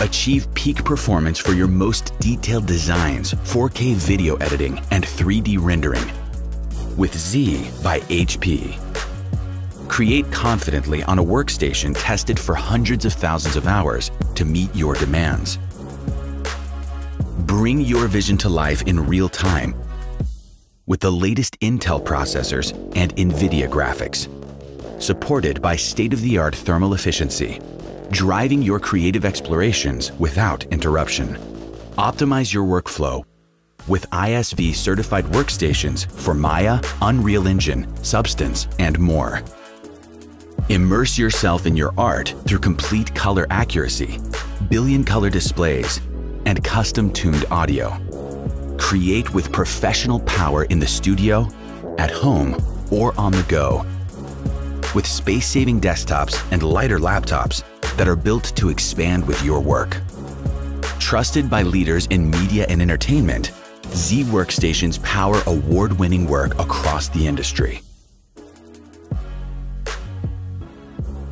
Achieve peak performance for your most detailed designs, 4K video editing, and 3D rendering with Z by HP. Create confidently on a workstation tested for hundreds of thousands of hours to meet your demands. Bring your vision to life in real time with the latest Intel processors and NVIDIA graphics, supported by state-of-the-art thermal efficiency, driving your creative explorations without interruption. Optimize your workflow with ISV certified workstations for Maya, Unreal Engine, Substance, and more. Immerse yourself in your art through complete color accuracy, billion color displays, and custom tuned audio. Create with professional power in the studio, at home, or on the go. With space saving desktops and lighter laptops that are built to expand with your work. Trusted by leaders in media and entertainment, Z Workstations power award winning work across the industry.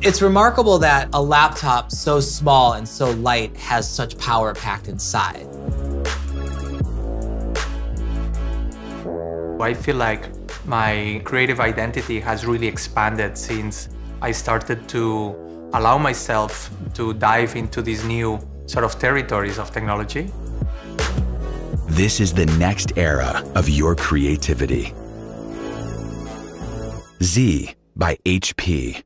It's remarkable that a laptop so small and so light has such power packed inside. I feel like my creative identity has really expanded since I started to allow myself to dive into these new sort of territories of technology. This is the next era of your creativity. Z by HP.